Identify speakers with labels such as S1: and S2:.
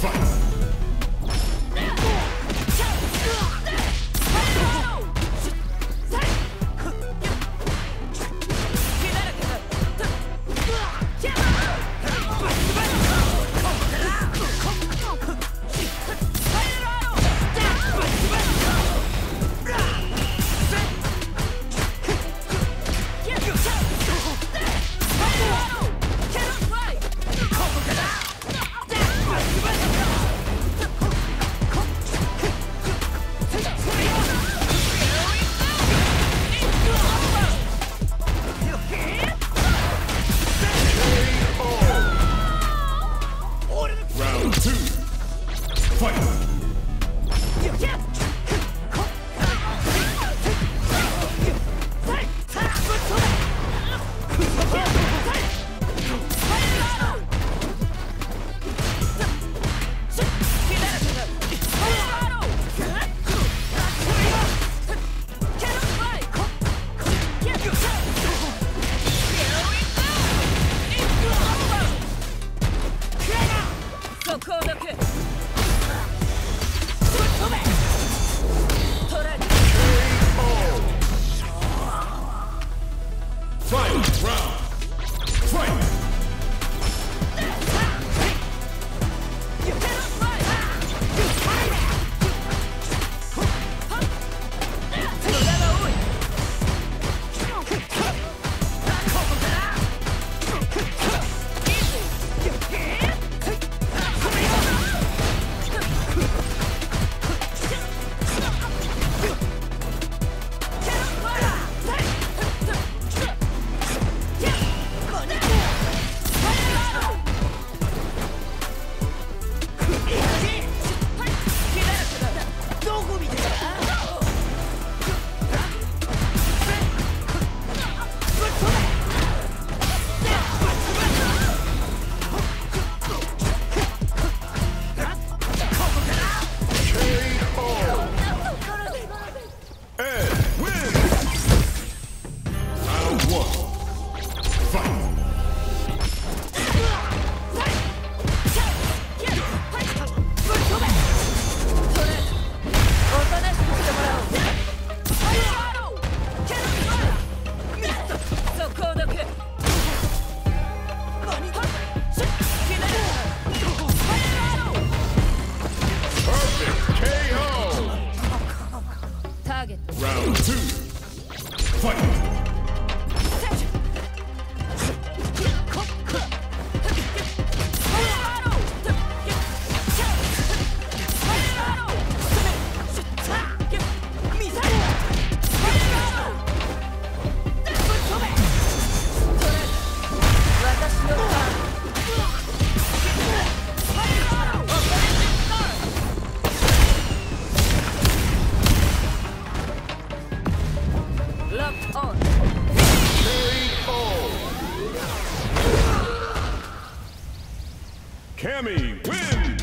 S1: Fight. Yes! Cammy wins!